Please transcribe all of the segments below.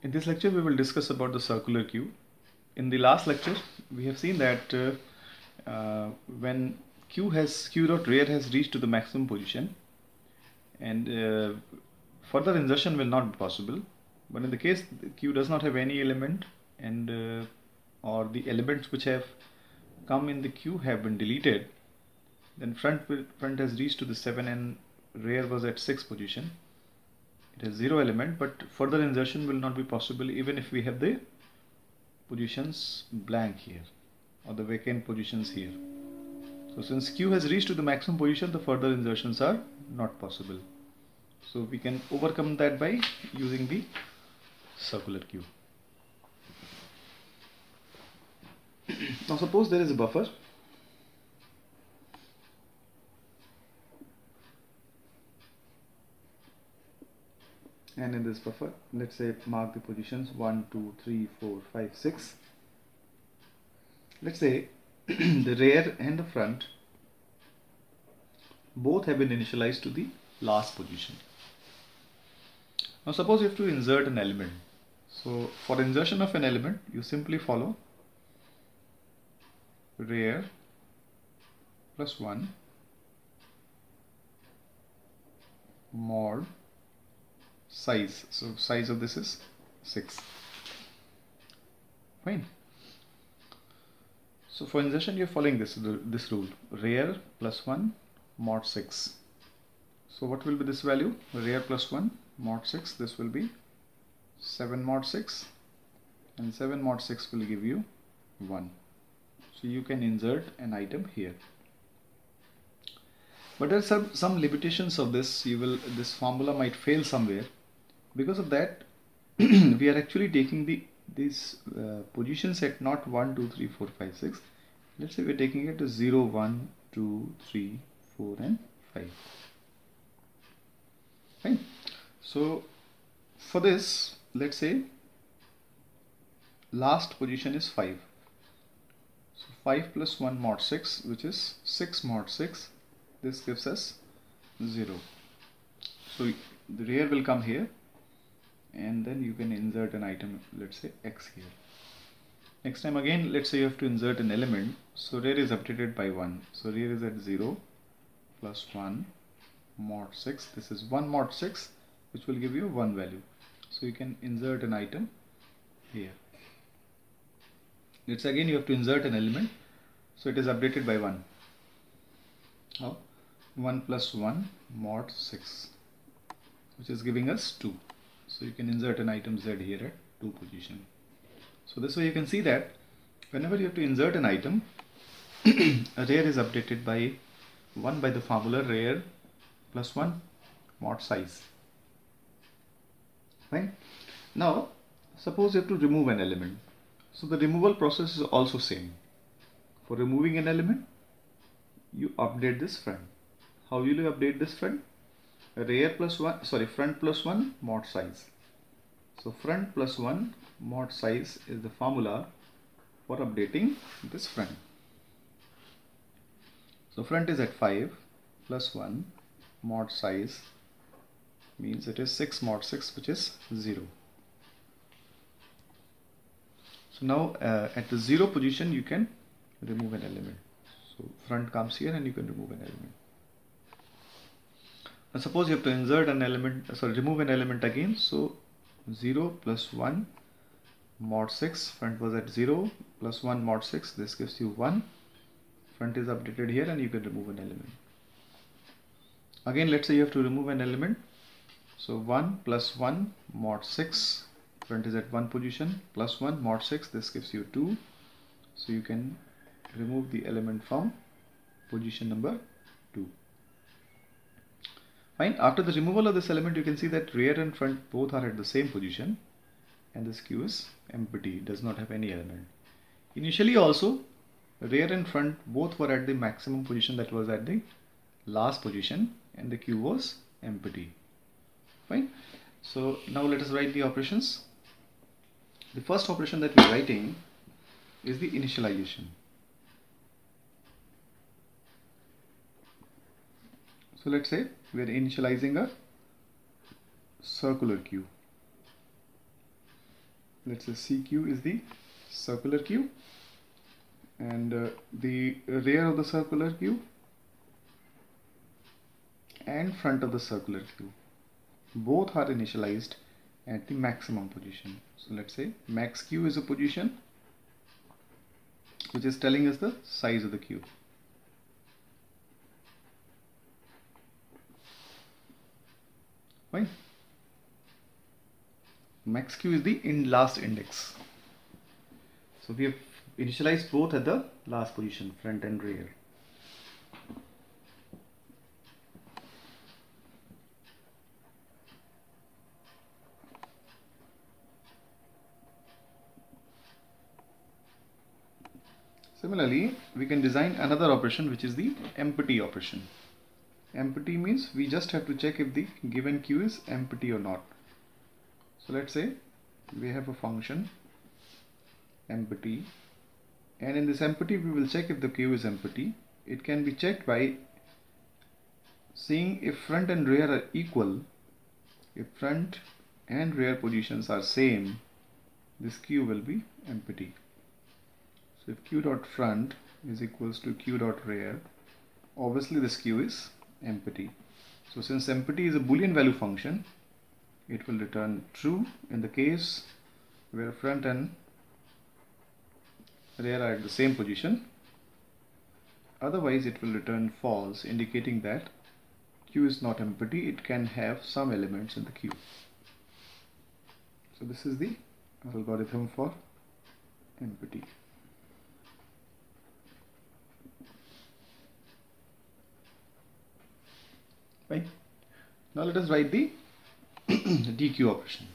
In this lecture, we will discuss about the circular queue. In the last lecture, we have seen that uh, uh, when q has q dot rear has reached to the maximum position, and uh, further insertion will not be possible. But in the case q does not have any element, and uh, or the elements which have come in the queue have been deleted, then front front has reached to the 7 and rear was at 6 position it has zero element but further insertion will not be possible even if we have the positions blank here or the vacant positions here. So since q has reached to the maximum position the further insertions are not possible. So we can overcome that by using the circular queue now suppose there is a buffer and in this buffer let's say mark the positions 1 2 3 4 5 6 let's say the rear and the front both have been initialized to the last position. Now suppose you have to insert an element. So for insertion of an element you simply follow rear plus 1 mod size. So size of this is 6 fine. So for insertion you're following this this rule. Rear plus 1 mod 6 so what will be this value? Rear plus 1 mod 6 this will be 7 mod 6 and 7 mod 6 will give you 1 so you can insert an item here. But there are some, some limitations of this. You will this formula might fail somewhere because of that we are actually taking the these uh, positions at not 1 2 3 4 5 6 let's say we're taking it to 0 1 2 3 4 and 5 fine. So for this let's say last position is 5 so 5 plus 1 mod 6 which is 6 mod 6 this gives us 0 so the rear will come here and then you can insert an item let's say x here. Next time again let's say you have to insert an element. So rear is updated by 1 so rear is at 0 plus 1 mod 6 this is 1 mod 6 which will give you 1 value. So you can insert an item here. Let's again you have to insert an element. So it is updated by 1 now 1 plus 1 mod 6 which is giving us 2 so you can insert an item Z here at 2 position. So this way you can see that whenever you have to insert an item, a rear is updated by 1 by the formula rare plus 1 mod size. Right? Now suppose you have to remove an element. So the removal process is also same. For removing an element, you update this friend. How will you update this front? Rear plus 1 sorry front plus 1 mod size. So front plus 1 mod size is the formula for updating this front. So front is at 5 plus 1 mod size means it is 6 mod 6 which is 0 so now uh, at the 0 position you can remove an element. So front comes here and you can remove an element now suppose you have to insert an element, sorry, remove an element again. So 0 plus 1 mod 6, front was at 0 plus 1 mod 6, this gives you 1. Front is updated here and you can remove an element. Again, let's say you have to remove an element. So 1 plus 1 mod 6, front is at 1 position, plus 1 mod 6, this gives you 2. So you can remove the element from position number 2. Fine. After the removal of this element, you can see that rear and front both are at the same position and this queue is empty, does not have any element. Initially also, rear and front both were at the maximum position that was at the last position and the queue was empty. Fine. So now let us write the operations. The first operation that we are writing is the initialization. So let's say we are initializing a circular queue. let's say CQ is the circular queue and uh, the rear of the circular queue and front of the circular queue both are initialized at the maximum position. So let's say max q is a position which is telling us the size of the queue fine max q is the in last index. So we have initialized both at the last position front and rear. Similarly, we can design another operation which is the empty operation. Empty means we just have to check if the given queue is empty or not. So let's say we have a function empty and in this empty we will check if the queue is empty. It can be checked by seeing if front and rear are equal. If front and rear positions are same, this queue will be empty. So if q dot front is equals to q dot rear, obviously this queue is empty. So since empty is a boolean value function, it will return true in the case where front and rear are at the same position. Otherwise it will return false indicating that queue is not empty, it can have some elements in the queue. So this is the algorithm for empty. Right. Now let us write the dequeue operation.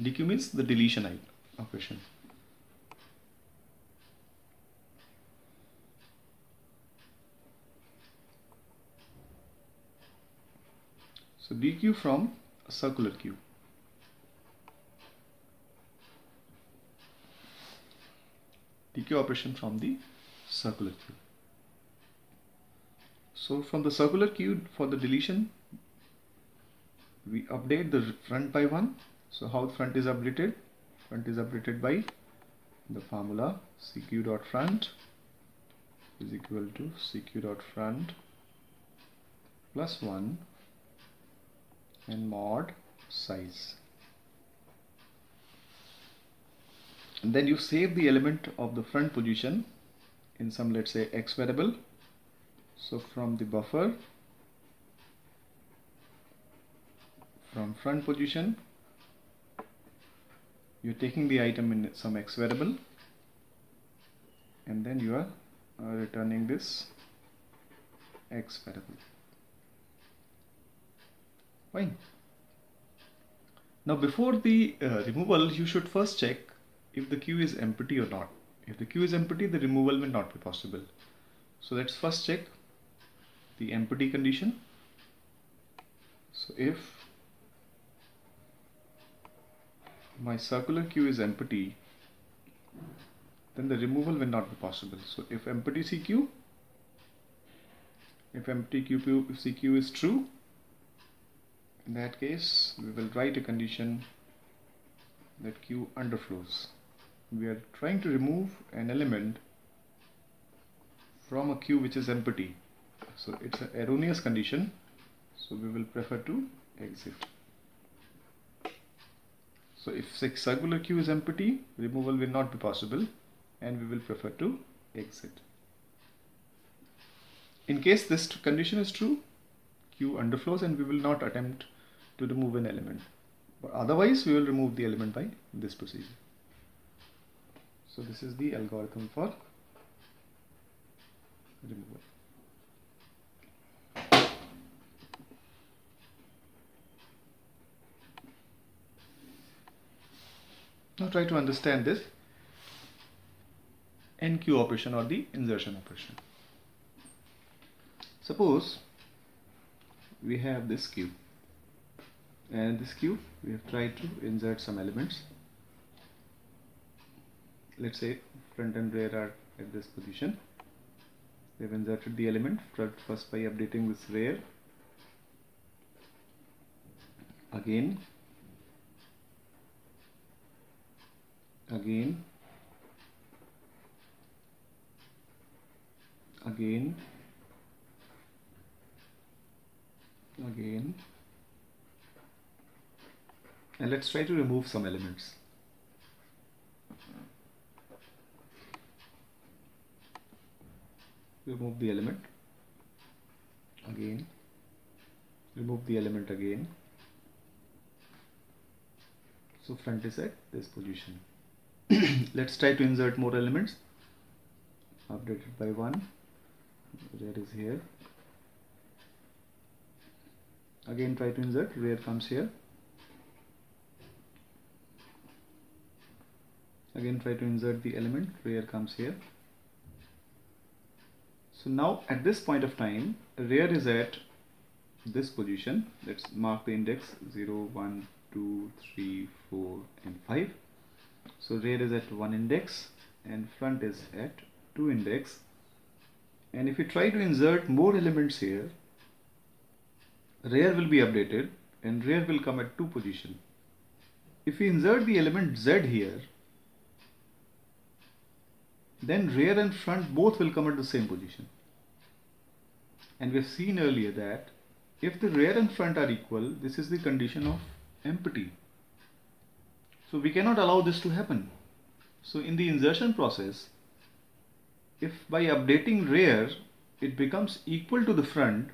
dequeue means the deletion operation. So dequeue from a circular queue. dequeue operation from the circular queue. So from the circular queue for the deletion, we update the front by 1. So how front is updated? Front is updated by the formula cq dot front is equal to cq dot front plus 1 and mod size. And then you save the element of the front position in some let's say x variable so from the buffer from front position you're taking the item in some x variable and then you are uh, returning this x variable. Fine. Now before the uh, removal you should first check if the queue is empty or not. If the queue is empty the removal will not be possible. So let's first check the empty condition. So if my circular queue is empty, then the removal will not be possible. So if empty CQ, if empty QQ, if CQ is true, in that case we will write a condition that Q underflows. We are trying to remove an element from a queue which is empty so it's an erroneous condition. So we will prefer to exit. So if circular queue is empty removal will not be possible and we will prefer to exit. In case this condition is true queue underflows and we will not attempt to remove an element. But otherwise we will remove the element by this procedure. So this is the algorithm for removal Now try to understand this. enqueue operation or the insertion operation. Suppose we have this queue and this queue we have tried to insert some elements. Let's say front and rear are at this position. We have inserted the element first by updating this rear. Again again. Again. Again. And let's try to remove some elements. Remove the element. Again. Remove the element again. So front is at this position let's try to insert more elements. Updated by one. Rear is here. Again try to insert. Rear comes here? Again try to insert the element. Rear comes here? So now at this point of time rear is at this position. Let's mark the index 0 1 2 3 4 and 5 so rear is at one index and front is at two index. And if we try to insert more elements here rear will be updated and rear will come at 2 position. If we insert the element z here then rear and front both will come at the same position. And we've seen earlier that if the rear and front are equal this is the condition of empty so we cannot allow this to happen so in the insertion process if by updating rear it becomes equal to the front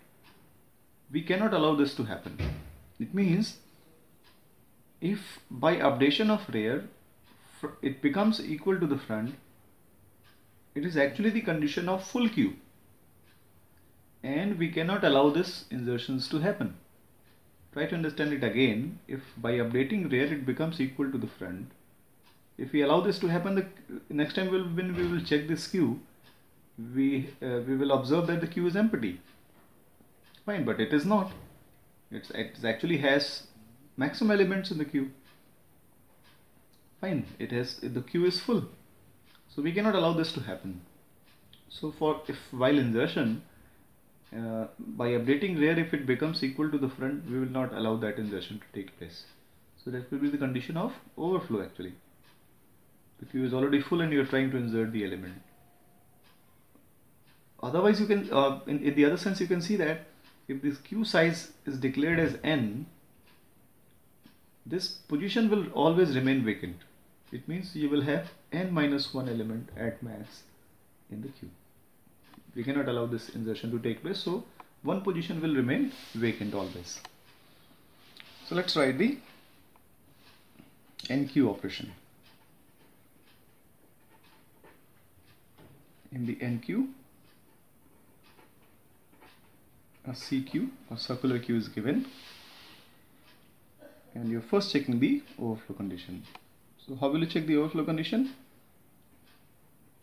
we cannot allow this to happen. It means if by updation of rear it becomes equal to the front, it is actually the condition of full queue and we cannot allow this insertions to happen. Try to understand it again. If by updating rear it becomes equal to the front, if we allow this to happen, the next time we'll, when we will check this queue, we, uh, we will observe that the queue is empty. Fine but it is not. It's, it actually has maximum elements in the queue. Fine it has the queue is full. So we cannot allow this to happen. So for if while insertion uh, by updating rear if it becomes equal to the front we will not allow that insertion to take place so that will be the condition of overflow actually the queue is already full and you are trying to insert the element otherwise you can uh, in, in the other sense you can see that if this queue size is declared as n, this position will always remain vacant. It means you will have n minus 1 element at max in the queue. We cannot allow this insertion to take place, so one position will remain vacant always. So let's write the enqueue operation. In the enqueue a CQ or circular queue is given and you're first checking the overflow condition. So how will you check the overflow condition?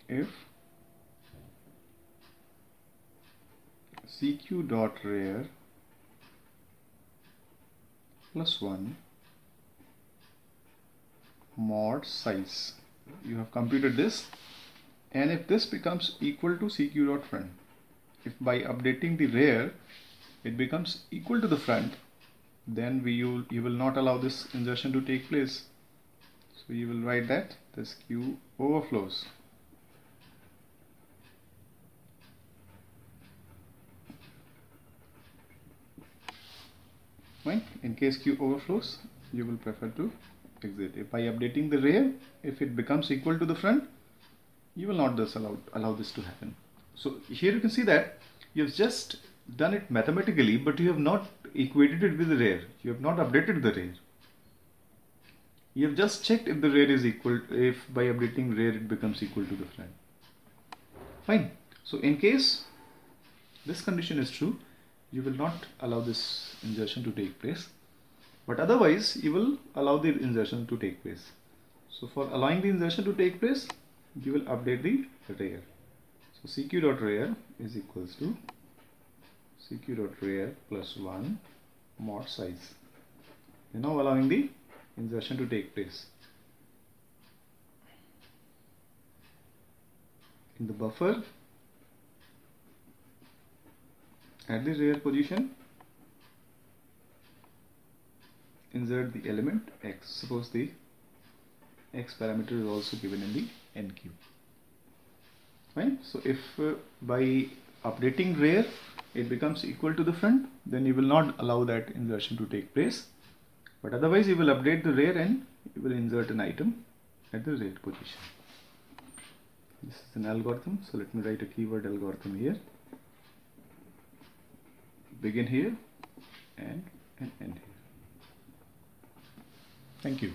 If CQ dot rear plus 1 mod size. You have computed this and if this becomes equal to CQ dot front if by updating the rear it becomes equal to the front then we you, you will not allow this insertion to take place. So you will write that this queue overflows Right? In case queue overflows, you will prefer to exit. If by updating the rear, if it becomes equal to the front, you will not allow, allow this to happen. So here you can see that you've just done it mathematically, but you have not equated it with the rear. You have not updated the rear. You have just checked if the rear is equal, if by updating rear it becomes equal to the front. Fine. So in case this condition is true, you will not allow this insertion to take place. But otherwise, you will allow the insertion to take place. So for allowing the insertion to take place, you will update the rear. So cq.rear is equals to cq.rear plus 1 mod size. You're now allowing the insertion to take place. In the buffer, at the rear position, insert the element x. Suppose the x parameter is also given in the enqueue right so if uh, by updating rear it becomes equal to the front then you will not allow that insertion to take place. But otherwise you will update the rear and you will insert an item at the rear position. This is an algorithm. So let me write a keyword algorithm here begin here and, and end here. Thank you